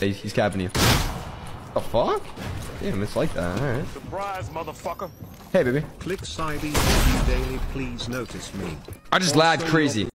He's, he's capping you. The fuck? Damn, it's like that. All right. Surprise, motherfucker. Hey, baby. Click side daily, please notice me. I just lagged crazy.